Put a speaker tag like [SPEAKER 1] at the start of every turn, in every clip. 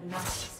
[SPEAKER 1] Standard that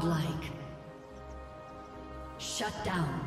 [SPEAKER 1] Godlike. Shut down.